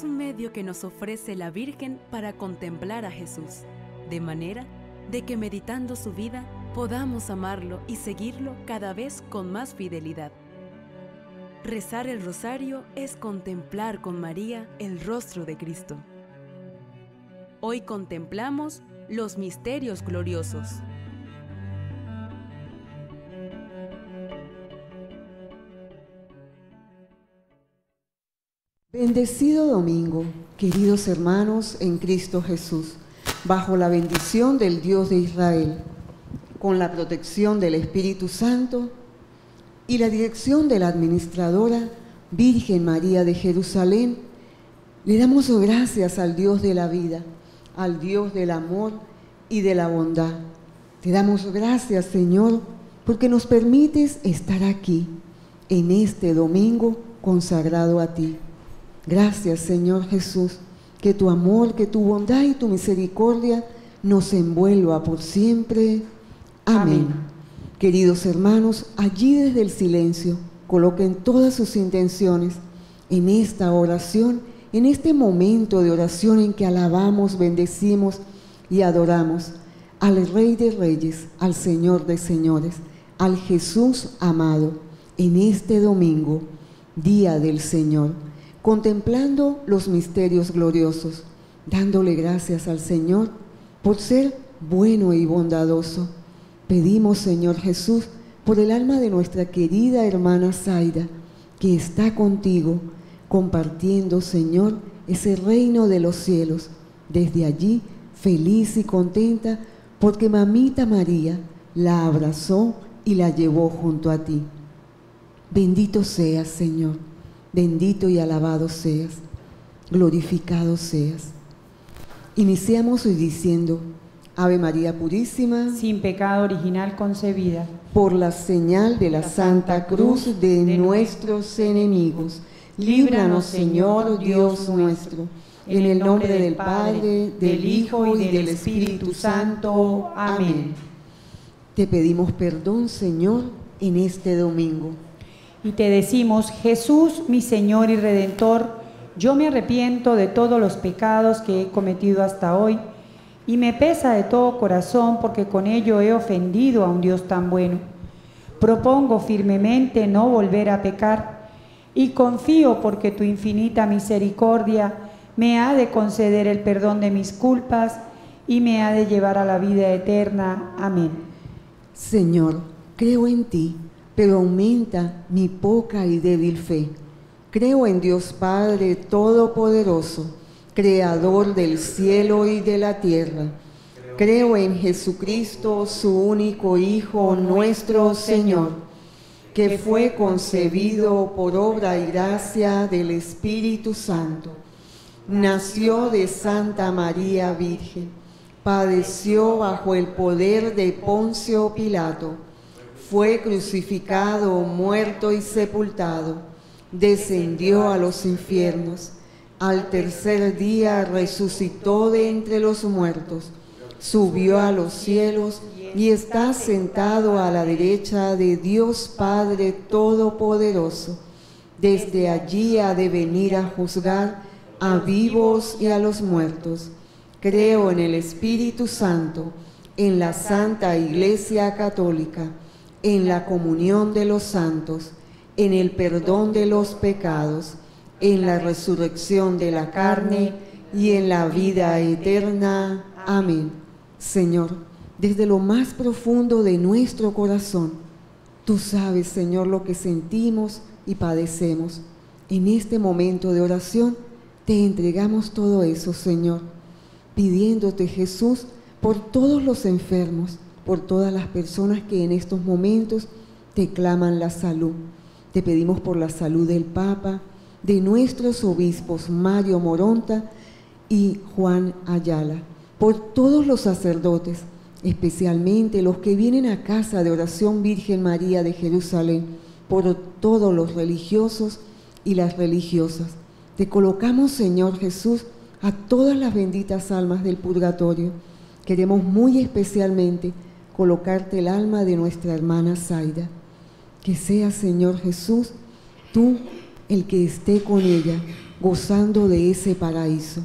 es un medio que nos ofrece la Virgen para contemplar a Jesús, de manera de que meditando su vida podamos amarlo y seguirlo cada vez con más fidelidad. Rezar el rosario es contemplar con María el rostro de Cristo. Hoy contemplamos los misterios gloriosos. Bendecido domingo, queridos hermanos en Cristo Jesús, bajo la bendición del Dios de Israel, con la protección del Espíritu Santo y la dirección de la administradora Virgen María de Jerusalén, le damos gracias al Dios de la vida, al Dios del amor y de la bondad. Te damos gracias, Señor, porque nos permites estar aquí en este domingo consagrado a ti. Gracias, Señor Jesús, que tu amor, que tu bondad y tu misericordia nos envuelva por siempre. Amén. Queridos hermanos, allí desde el silencio, coloquen todas sus intenciones en esta oración, en este momento de oración en que alabamos, bendecimos y adoramos al Rey de Reyes, al Señor de Señores, al Jesús amado, en este domingo, día del Señor contemplando los misterios gloriosos, dándole gracias al Señor por ser bueno y bondadoso. Pedimos, Señor Jesús, por el alma de nuestra querida hermana Zaida, que está contigo, compartiendo, Señor, ese reino de los cielos, desde allí feliz y contenta, porque mamita María la abrazó y la llevó junto a ti. Bendito seas, Señor Bendito y alabado seas, glorificado seas. Iniciamos hoy diciendo, Ave María Purísima, sin pecado original concebida, por la señal de la, Santa Cruz de, nuestros enemigos, líbranos Señor Dios nuestro, en el nombre del Padre, del Hijo y del Espíritu Santo. Amén. Te pedimos perdón, Señor, en este domingo y te decimos, Jesús, mi Señor y Redentor, yo me arrepiento de todos los pecados que he cometido hasta hoy y me pesa de todo corazón porque con ello he ofendido a un Dios tan bueno. Propongo firmemente no volver a pecar y confío porque tu infinita misericordia me ha de conceder el perdón de mis culpas y me ha de llevar a la vida eterna. Amén. Señor, creo en ti pero aumenta mi poca y débil fe. Creo en Dios Padre Todopoderoso, Creador del cielo y de la tierra. Creo en Jesucristo, su único Hijo, nuestro Señor, que fue concebido por obra y gracia del Espíritu Santo. Nació de Santa María Virgen, padeció bajo el poder de Poncio Pilato fue crucificado, muerto y sepultado, descendió a los infiernos, al tercer día resucitó de entre los muertos, subió a los cielos y está sentado a la derecha de Dios Padre Todopoderoso. Desde allí ha de venir a juzgar a vivos y a los muertos. Creo en el Espíritu Santo, en la Santa Iglesia Católica en la comunión de los santos, en el perdón de los pecados, en la resurrección de la carne y en la vida eterna. Amén. Señor, desde lo más profundo de nuestro corazón, tú sabes, Señor, lo que sentimos y padecemos. En este momento de oración, te entregamos todo eso, Señor, pidiéndote, Jesús, por todos los enfermos, por todas las personas que en estos momentos te claman la salud. Te pedimos por la salud del Papa, de nuestros obispos Mario Moronta y Juan Ayala, por todos los sacerdotes, especialmente los que vienen a casa de oración Virgen María de Jerusalén, por todos los religiosos y las religiosas. Te colocamos, Señor Jesús, a todas las benditas almas del purgatorio. Queremos muy especialmente colocarte el alma de nuestra hermana Zaida. Que sea, Señor Jesús, tú el que esté con ella gozando de ese paraíso.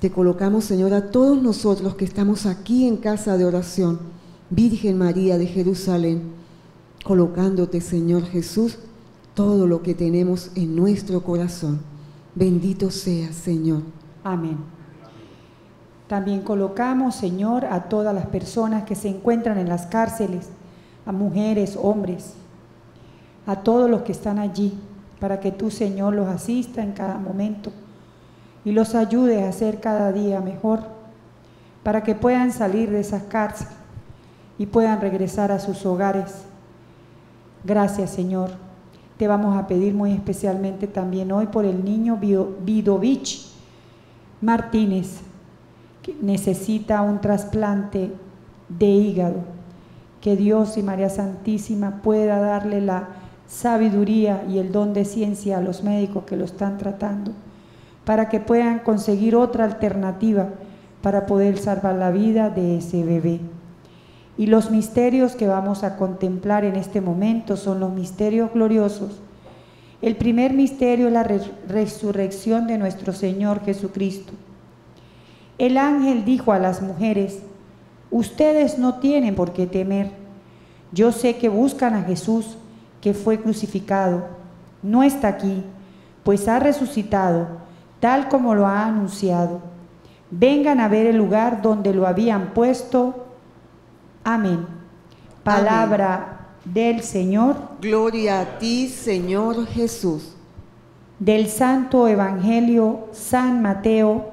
Te colocamos, Señor, a todos nosotros que estamos aquí en casa de oración, Virgen María de Jerusalén, colocándote, Señor Jesús, todo lo que tenemos en nuestro corazón. Bendito seas, Señor. Amén. También colocamos, Señor, a todas las personas que se encuentran en las cárceles, a mujeres, hombres, a todos los que están allí, para que tú, Señor, los asista en cada momento y los ayude a ser cada día mejor, para que puedan salir de esas cárceles y puedan regresar a sus hogares. Gracias, Señor. Te vamos a pedir muy especialmente también hoy por el niño Vidovich Martínez, necesita un trasplante de hígado. Que Dios y María Santísima pueda darle la sabiduría y el don de ciencia a los médicos que lo están tratando, para que puedan conseguir otra alternativa para poder salvar la vida de ese bebé. Y los misterios que vamos a contemplar en este momento son los misterios gloriosos. El primer misterio es la resurrección de nuestro Señor Jesucristo. El ángel dijo a las mujeres, ustedes no tienen por qué temer. Yo sé que buscan a Jesús, que fue crucificado. No está aquí, pues ha resucitado, tal como lo ha anunciado. Vengan a ver el lugar donde lo habían puesto Amén. Palabra del Señor. Gloria a ti, Señor Jesús. Del Santo Evangelio San Mateo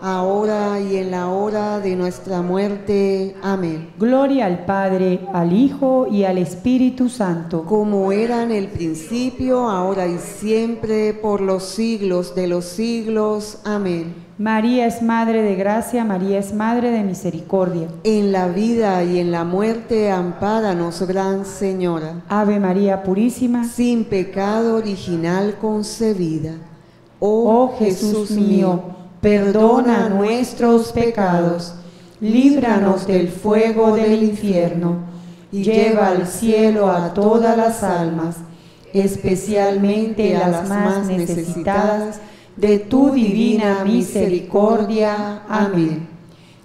ahora y en la hora de nuestra muerte. Amén. Gloria al Padre, al Hijo y al Espíritu Santo. Como era en el principio, ahora y siempre, por los siglos de los siglos. Amén. María es Madre de Gracia, María es Madre de Misericordia. En la vida y en la muerte, ampáranos, Gran Señora. Ave María Purísima. Sin pecado original concebida. Oh, Jesús mío, perdona nuestros pecados, líbranos del fuego del infierno, y lleva al cielo a todas las almas, especialmente a las más necesitadas de tu divina misericordia. Amén.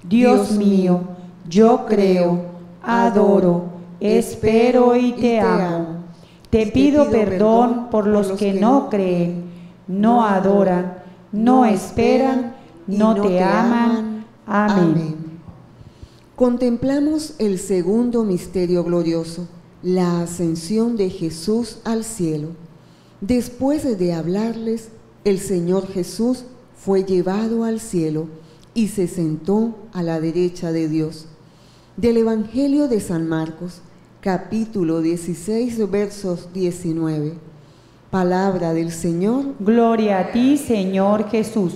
Dios mío, yo creo, adoro, espero y te amo. Te pido perdón por los que no creen, no adoran, no esperan, no te aman. Amén. Contemplamos el segundo misterio glorioso, la ascensión de Jesús al cielo. Después de hablarles, el Señor Jesús fue llevado al cielo y se sentó a la derecha de Dios. Del Evangelio de San Marcos, capítulo 16, versos 19. Palabra del Señor. Gloria a ti, Señor Jesús.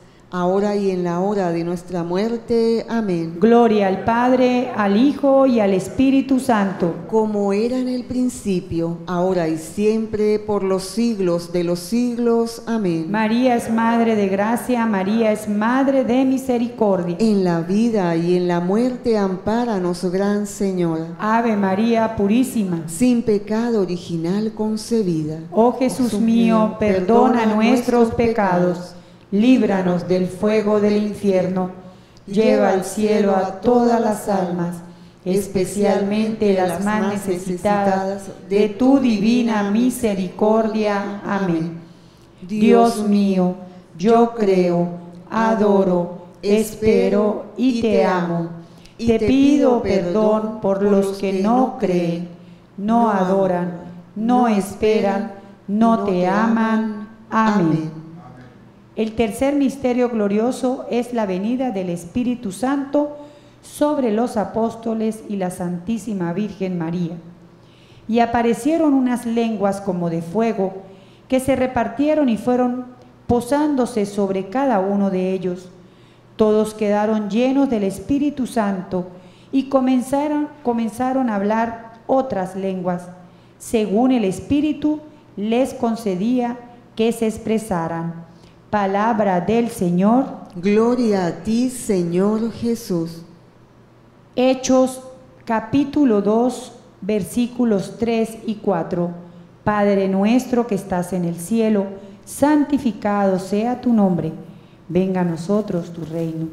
ahora y en la hora de nuestra muerte. Amén. Gloria al Padre, al Hijo y al Espíritu Santo. Como era en el principio, ahora y siempre, por los siglos de los siglos. Amén. María es Madre de Gracia, María es Madre de Misericordia. En la vida y en la muerte, ampáranos, Gran Señora. Ave María Purísima. Sin pecado original concebida. Oh Jesús mío, perdona nuestros pecados líbranos del fuego del infierno, lleva al cielo a todas las almas, especialmente las más necesitadas de tu divina misericordia. Amén. Dios mío, yo creo, adoro, espero y te amo. Te pido perdón por los que no creen, no adoran, no esperan, no te aman. Amén. El tercer misterio glorioso es la venida del Espíritu Santo sobre los apóstoles y la Santísima Virgen María. Y aparecieron unas lenguas como de fuego que se repartieron y fueron posándose sobre cada uno de ellos. Todos quedaron llenos del Espíritu Santo y comenzaron, a hablar otras lenguas, según el Espíritu les concedía que se expresaran. Palabra del Señor. Gloria a ti, Señor Jesús. Hechos capítulo 2, versículos 3 y 4. Padre nuestro que estás en el cielo, santificado sea tu nombre. Venga a nosotros tu reino.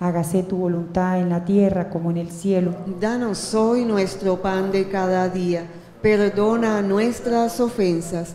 Hágase tu voluntad en la tierra como en el cielo. Danos hoy nuestro pan de cada día. Perdona nuestras ofensas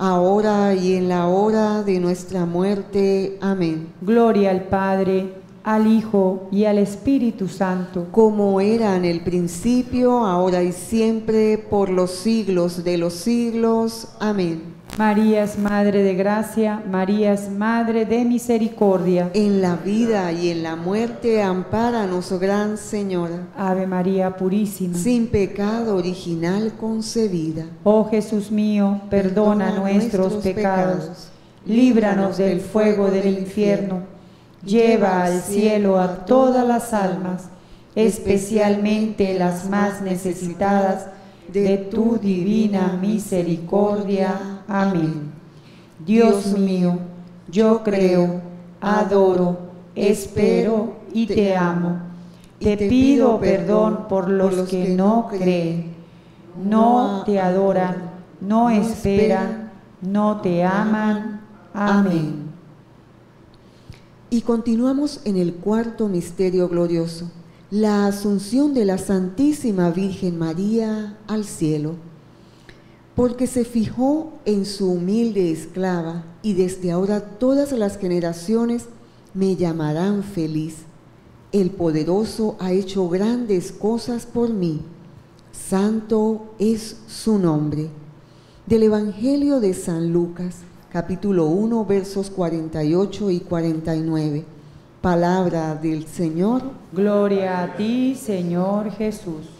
ahora y en la hora de nuestra muerte. Amén. Gloria al Padre, al Hijo y al Espíritu Santo. Como era en el principio, ahora y siempre, por los siglos de los siglos. Amén. María es Madre de Gracia, María es Madre de Misericordia. En la vida y en la muerte, ampáranos, oh Gran Señora. Ave María Purísima. Sin pecado original concebida. Oh Jesús mío, perdona, nuestros, pecados, líbranos del fuego del infierno, lleva al cielo a todas las almas, especialmente las más necesitadas de tu divina misericordia. Amén. Dios mío, yo creo, adoro, espero y te amo. Te pido perdón por los que no creen, no te adoran, no esperan, no te aman. Amén. Y continuamos en el cuarto misterio glorioso la asunción de la Santísima Virgen María al cielo, porque se fijó en su humilde esclava y desde ahora todas las generaciones me llamarán feliz. El poderoso ha hecho grandes cosas por mí. Santo es su nombre. Del Evangelio de San Lucas, capítulo 1, versos 48 y 49. Palabra del Señor. Gloria a ti, Señor Jesús.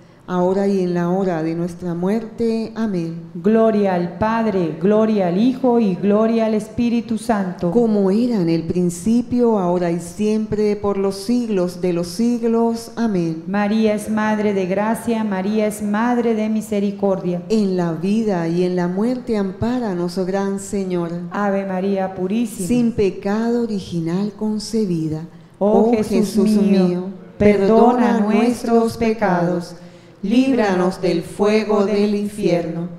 ahora y en la hora de nuestra muerte. Amén. Gloria al Padre, gloria al Hijo y gloria al Espíritu Santo. Como era en el principio, ahora y siempre, por los siglos de los siglos. Amén. María es Madre de gracia, María es Madre de misericordia. En la vida y en la muerte, ampáranos, oh Gran Señora. Ave María Purísima. Sin pecado original concebida. Oh Jesús mío, perdona nuestros pecados líbranos del fuego del infierno,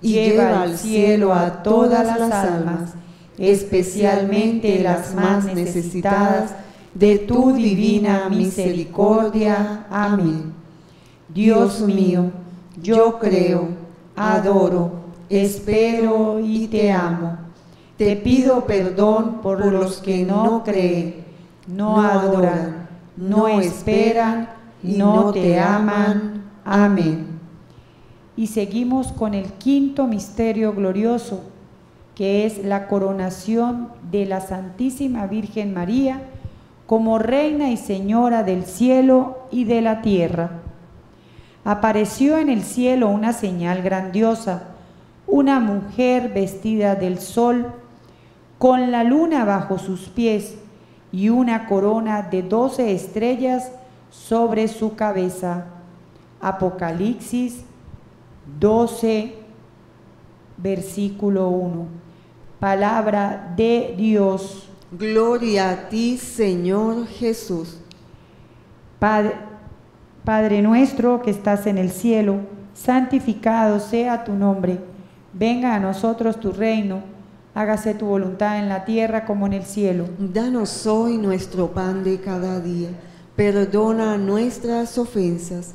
y lleva al cielo a todas las almas, especialmente las más necesitadas de tu divina misericordia. Amén. Dios mío, yo creo, adoro, espero y te amo. Te pido perdón por los que no creen, no adoran, no esperan y no te aman Amén. Y seguimos con el quinto misterio glorioso, que es la coronación de la Santísima Virgen María como Reina y Señora del cielo y de la tierra. Apareció en el cielo una señal grandiosa, una mujer vestida del sol, con la luna bajo sus pies y una corona de doce estrellas sobre su cabeza. Apocalipsis 12, versículo 1. Palabra de Dios. Gloria a ti, Señor Jesús. Padre, Padre nuestro que estás en el cielo, santificado sea tu nombre. Venga a nosotros tu reino. Hágase tu voluntad en la tierra como en el cielo. Danos hoy nuestro pan de cada día. Perdona nuestras ofensas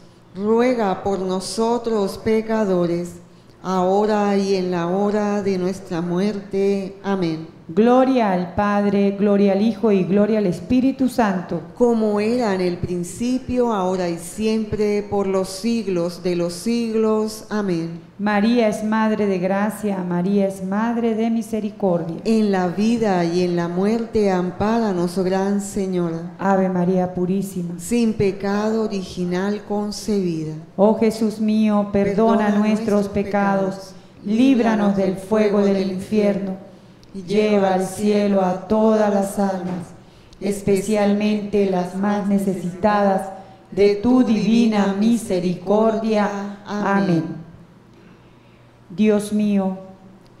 ruega por nosotros pecadores, ahora y en la hora de nuestra muerte. Amén. Gloria al Padre, gloria al Hijo y gloria al Espíritu Santo. Como era en el principio, ahora y siempre, por los siglos de los siglos. Amén. María es Madre de Gracia, María es Madre de Misericordia. En la vida y en la muerte, ampáranos, oh Gran Señora. Ave María Purísima. Sin pecado original concebida. Oh Jesús mío, perdona, nuestros pecados, líbranos del fuego del infierno y lleva al cielo a todas las almas, especialmente las más necesitadas de tu divina misericordia. Amén. Dios mío,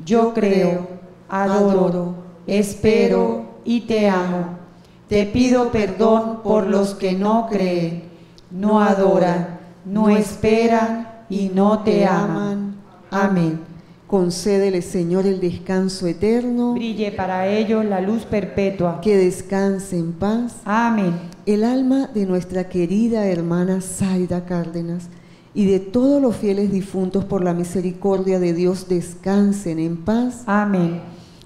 yo creo, adoro, espero y te amo. Te pido perdón por los que no creen, no adoran, no esperan y no te aman. Amén. Concédele, Señor, el descanso eterno. Brille para ellos la luz perpetua. Que descanse en paz. Amén. El alma de nuestra querida hermana Zaida Cárdenas y de todos los fieles difuntos por la misericordia de Dios descansen en paz. Amén.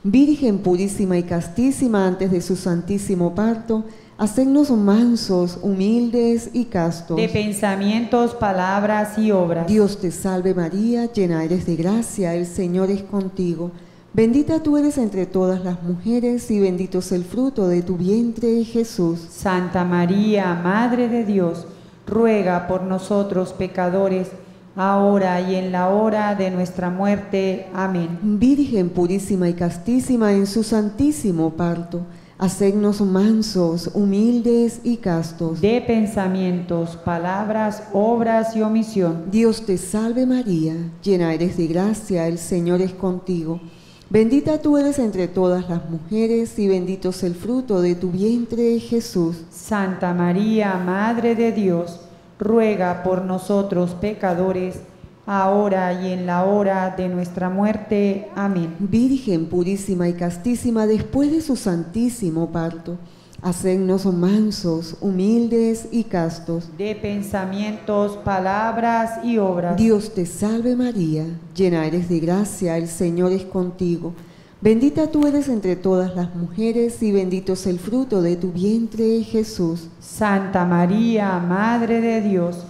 Virgen purísima y castísima antes de su santísimo parto, Hacennos mansos, humildes y castos. De pensamientos, palabras y obras. Dios te salve María, llena eres de gracia, el Señor es contigo. Bendita tú eres entre todas las mujeres y bendito es el fruto de tu vientre, Jesús. Santa María, Madre de Dios, ruega por nosotros pecadores, ahora y en la hora de nuestra muerte. Amén. Virgen purísima y castísima en su santísimo parto Hacednos mansos, humildes y castos. De pensamientos, palabras, obras y omisión. Dios te salve María, llena eres de gracia, el Señor es contigo. Bendita tú eres entre todas las mujeres y bendito es el fruto de tu vientre, Jesús. Santa María, Madre de Dios, ruega por nosotros pecadores, ahora y en la hora de nuestra muerte. Amén. Virgen purísima y castísima, después de su santísimo parto, hacednos mansos, humildes y castos. De pensamientos, palabras y obras. Dios te salve María, llena eres de gracia, el Señor es contigo. Bendita tú eres entre todas las mujeres y bendito es el fruto de tu vientre, Jesús. Santa María, Madre de Dios,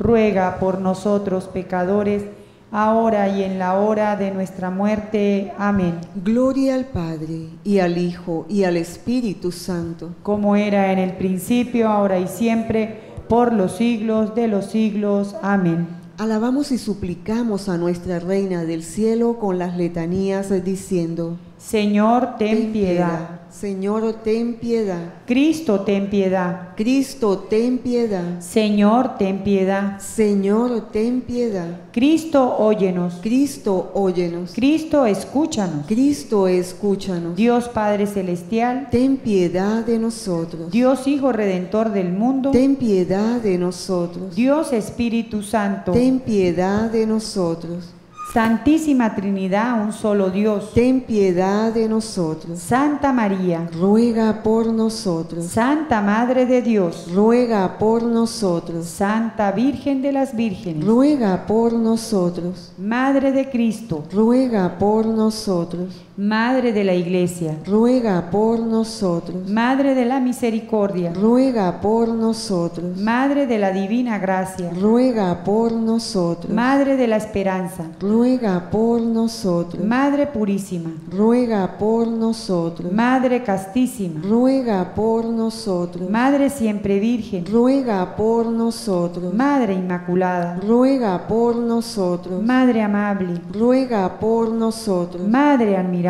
ruega por nosotros pecadores, ahora y en la hora de nuestra muerte. Amén. Gloria al Padre, y al Hijo, y al Espíritu Santo. Como era en el principio, ahora y siempre, por los siglos de los siglos. Amén. Alabamos y suplicamos a nuestra Reina del Cielo con las letanías diciendo, Señor, ten, piedad. Señor, ten piedad. Cristo, ten piedad. Cristo, ten piedad. Señor, ten piedad. Señor, ten piedad. Cristo, óyenos. Cristo, óyenos. Cristo, escúchanos. Cristo, escúchanos. Dios Padre Celestial, ten piedad de nosotros. Dios Hijo Redentor del mundo, ten piedad de nosotros. Dios Espíritu Santo, ten piedad de nosotros. Santísima Trinidad, un solo Dios. Ten piedad de nosotros. Santa María, ruega por nosotros. Santa Madre de Dios, ruega por nosotros. Santa Virgen de las Vírgenes, ruega por nosotros. Madre de Cristo, ruega por nosotros. Madre de la Iglesia, ruega por nosotros. Madre de la Misericordia, ruega por nosotros. Madre de la Divina Gracia, ruega por nosotros. Madre de la Esperanza, ruega por nosotros. Madre Purísima, ruega por nosotros. Madre Castísima, ruega por nosotros. Madre Siempre Virgen, ruega por nosotros. Madre Inmaculada, ruega por nosotros. Madre Amable, ruega por nosotros. Madre Admirable,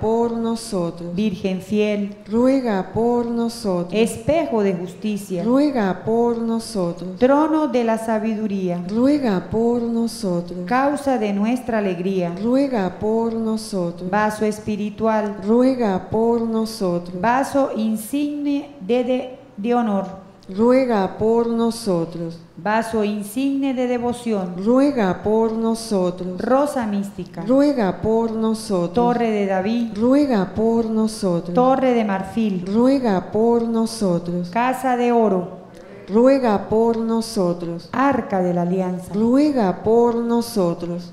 por nosotros. Virgen fiel, ruega por nosotros. Espejo de justicia, ruega por nosotros. Trono de la sabiduría, ruega por nosotros. Causa de nuestra alegría, ruega por nosotros. Vaso espiritual, ruega por nosotros. Vaso insigne de, de, de honor, ruega por nosotros. Vaso insigne de devoción, ruega por nosotros. Rosa mística, ruega por nosotros. Torre de David, ruega por nosotros. Torre de marfil, ruega por nosotros. Casa de oro, ruega por nosotros. Arca de la alianza, ruega por nosotros.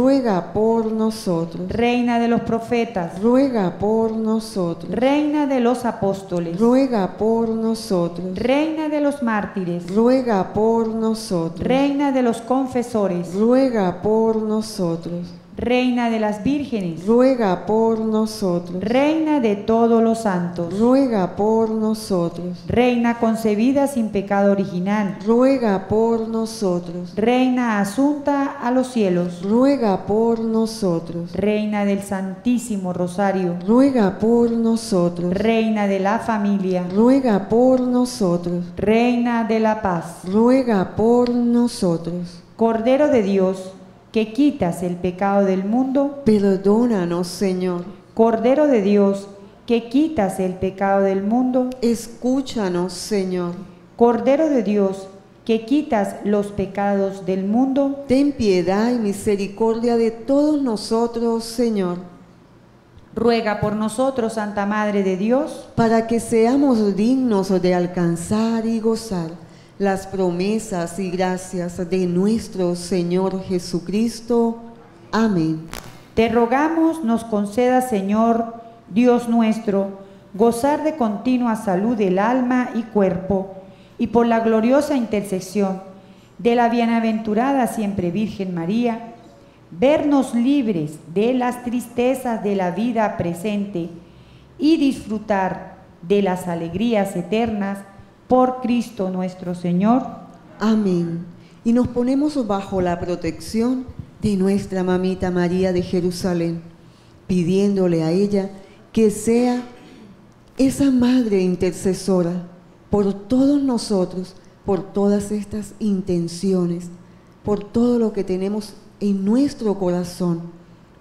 ruega por nosotros. Reina de los profetas, ruega por nosotros. Reina de los apóstoles, ruega por nosotros. Reina de los mártires, ruega por nosotros. Reina de los confesores, ruega por nosotros. Reina de las vírgenes, ruega por nosotros. Reina de todos los santos, ruega por nosotros. Reina concebida sin pecado original, ruega por nosotros. Reina asunta a los cielos, ruega por nosotros. Reina del Santísimo Rosario, ruega por nosotros. Reina de la familia, ruega por nosotros. Reina de la paz, ruega por nosotros. Cordero de Dios, que quitas el pecado del mundo, perdónanos, Señor. Cordero de Dios, que quitas el pecado del mundo, escúchanos, Señor. Cordero de Dios, que quitas los pecados del mundo, ten piedad y misericordia de todos nosotros, Señor. Ruega por nosotros, Santa Madre de Dios, para que seamos dignos de alcanzar y gozar las promesas y gracias de nuestro Señor Jesucristo. Amén. Te rogamos nos conceda, Señor, Dios nuestro, gozar de continua salud del alma y cuerpo, y por la gloriosa intercesión de la bienaventurada siempre Virgen María, vernos libres de las tristezas de la vida presente y disfrutar de las alegrías eternas por Cristo nuestro Señor. Amén. Y nos ponemos bajo la protección de nuestra mamita María de Jerusalén, pidiéndole a ella que sea esa madre intercesora por todos nosotros, por todas estas intenciones, por todo lo que tenemos en nuestro corazón,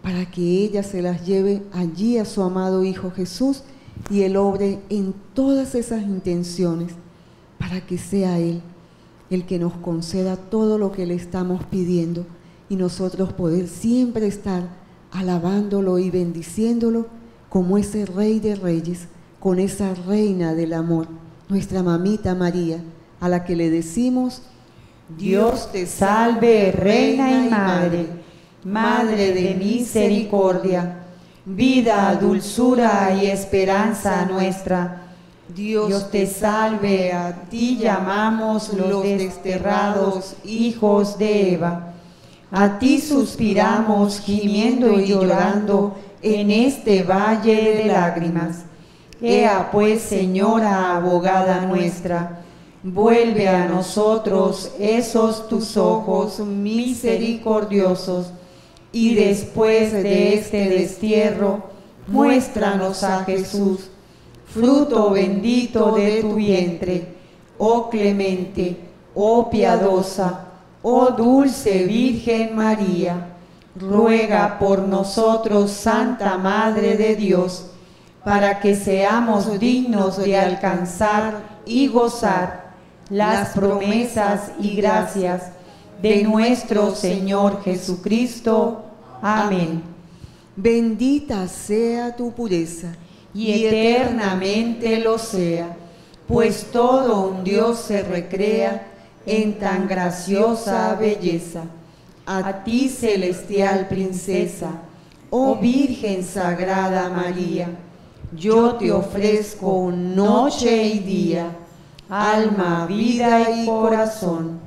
para que ella se las lleve allí a su amado Hijo Jesús y Él obre en todas esas intenciones, para que sea Él el que nos conceda todo lo que le estamos pidiendo y nosotros poder siempre estar alabándolo y bendiciéndolo como ese Rey de Reyes, con esa Reina del Amor, nuestra mamita María, a la que le decimos, Dios te salve, Reina y Madre, Madre de misericordia, vida, dulzura y esperanza nuestra. Dios te salve, a ti llamamos los desterrados hijos de Eva. A ti suspiramos gimiendo y llorando en este valle de lágrimas. Ea pues, Señora abogada nuestra, vuelve a nosotros esos tus ojos misericordiosos, y después de este destierro, muéstranos a Jesús, fruto bendito de tu vientre, oh clemente, oh piadosa, oh dulce Virgen María, ruega por nosotros, Santa Madre de Dios, para que seamos dignos de alcanzar y gozar las promesas y gracias de nuestro Señor Jesucristo. Amén. bendita sea tu pureza Y eternamente lo sea, pues todo un Dios se recrea en tan graciosa belleza. A ti, celestial princesa, oh Virgen Sagrada María, yo te ofrezco noche y día, alma, vida y corazón.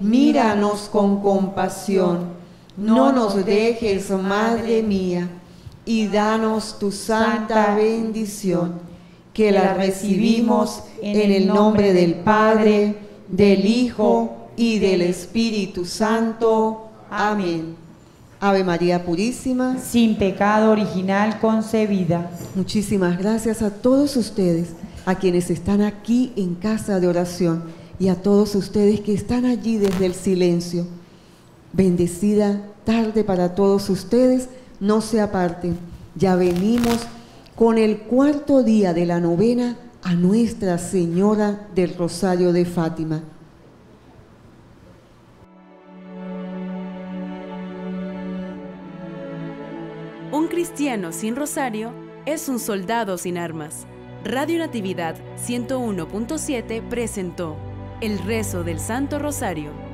Míranos con compasión, no nos dejes, Madre mía, y danos tu santa bendición, que la recibimos en el nombre del Padre, del Hijo y del Espíritu Santo. Amén. Ave María Purísima. Sin pecado original concebida. Muchísimas gracias a todos ustedes, a quienes están aquí en casa de oración y a todos ustedes que están allí desde el silencio. Bendecida tarde para todos ustedes, no se aparten. Ya venimos con el cuarto día de la novena a Nuestra Señora del Rosario de Fátima. Un cristiano sin rosario es un soldado sin armas. Radio Natividad 101.7 presentó El rezo del Santo Rosario.